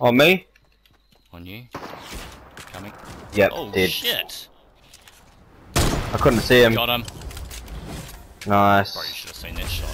On me? On you. Coming. Yep, Oh dead. shit! I couldn't see him. Got him. Nice. Probably should have seen that shot.